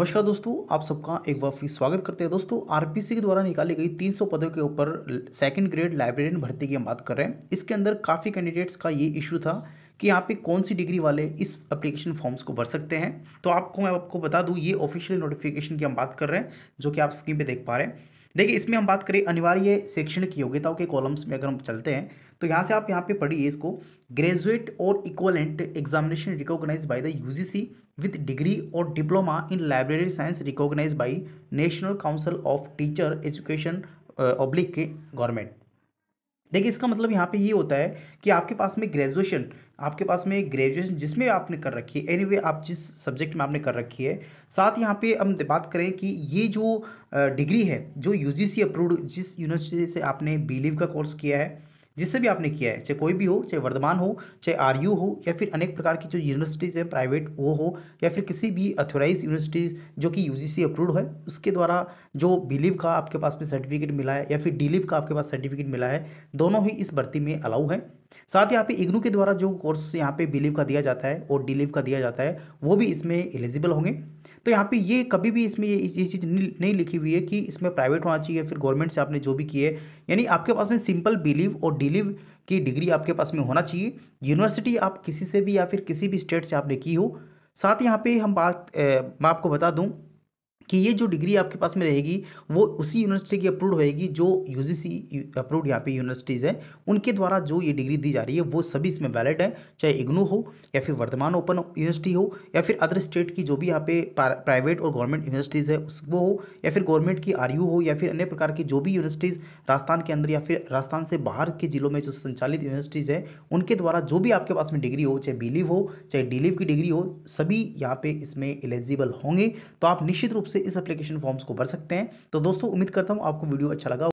नमस्कार दोस्तों, आप सबका एक बार फिर स्वागत करते हैं। दोस्तों, आरपीसी के द्वारा निकाली गई 300 पदों के ऊपर सेकंड ग्रेड लाइब्रेरियन भर्ती की हम बात कर रहे हैं। इसके अंदर काफ़ी कैंडिडेट्स का ये इशू था कि यहाँ पे कौन सी डिग्री वाले इस एप्लीकेशन फॉर्म्स को भर सकते हैं। तो आपको, मैं आपको बता दूँ, ये ऑफिशियल नोटिफिकेशन की हम बात कर रहे हैं, जो कि आप स्क्रीन पर देख पा रहे हैं। देखिए, इसमें हम बात करें अनिवार्य शैक्षणिक योग्यताओं के कॉलम्स में अगर हम चलते हैं तो यहाँ से आप यहाँ पे पढ़िए इसको। ग्रेजुएट और equivalent examination recognised by the UGC with degree और diploma in library science recognised by national council of teacher education oblique के गवर्नमेंट देखिए, इसका मतलब यहाँ पे ये यह होता है कि आपके पास में ग्रेजुएशन आपके पास में ग्रेजुएशन जिसमें आपने कर रखी है। एनीवे anyway, आप जिस सब्जेक्ट में आपने कर रखी है साथ यहाँ पे हम बात करें कि ये जो डिग्री है जो यूजीसी अप्रूव्ड जिस यूनिवर्सिटी से आपने बी का कोर्स किया है जिससे भी आपने किया है, चाहे कोई भी हो, चाहे वर्धमान हो, चाहे आरयू हो, या फिर अनेक प्रकार की जो यूनिवर्सिटीज़ हैं प्राइवेट वो हो, या फिर किसी भी अथोराइज यूनिवर्सिटीज़ जो कि यूजीसी अप्रूव्ड है, उसके द्वारा जो बिलीव का आपके पास में सर्टिफिकेट मिला है, या फिर डिलीव का आपके पास सर्टिफिकेट मिला है, दोनों ही इस भर्ती में अलाउ है। साथ ही यहाँ पे इग्नू के द्वारा जो कोर्स यहाँ पे बिलीव का दिया जाता है और डिलीव का दिया जाता है, वो भी इसमें एलिजिबल होंगे। तो यहाँ पे ये कभी भी इसमें ये चीज़ नहीं लिखी हुई है कि इसमें प्राइवेट होना चाहिए, फिर गवर्नमेंट से आपने जो भी किए, यानी आपके पास में सिंपल बिलीव और डिलीव की डिग्री आपके पास में होना चाहिए। यूनिवर्सिटी आप किसी से भी या फिर किसी भी स्टेट से आपने की हो। साथ यहाँ पे हम बात मैं आपको बता दूँ कि ये जो डिग्री आपके पास में रहेगी, वो उसी यूनिवर्सिटी की अप्रूव होएगी, जो यू यूजीसी अप्रूव्ड यहाँ पे यूनिवर्सिटीज़ हैं, उनके द्वारा जो ये डिग्री दी जा रही है, वो सभी इसमें वैलिड है, चाहे इग्नू हो, या फिर वर्धमान ओपन यूनिवर्सिटी हो, या फिर अदर स्टेट की जो भी यहाँ पे प्राइवेट और गवर्नमेंट यूनिवर्सिटीज़ है, उस, वो हो, या फिर गवर्नमेंट की आरयू हो, या फिर अन्य प्रकार की जो भी यूनिवर्सिटीज़ राजस्थान के अंदर या फिर राजस्थान से बाहर के जिलों में जो संचालित यूनिवर्सिटीज़ है, उनके द्वारा जो भी आपके पास में डिग्री हो, चाहे बी हो, चाहे डी की डिग्री हो, सभी यहाँ पे इसमें एलिजिबल होंगे। तो आप निश्चित रूप से इस एप्लीकेशन फॉर्म्स को भर सकते हैं। तो दोस्तों, उम्मीद करता हूँ आपको वीडियो अच्छा लगा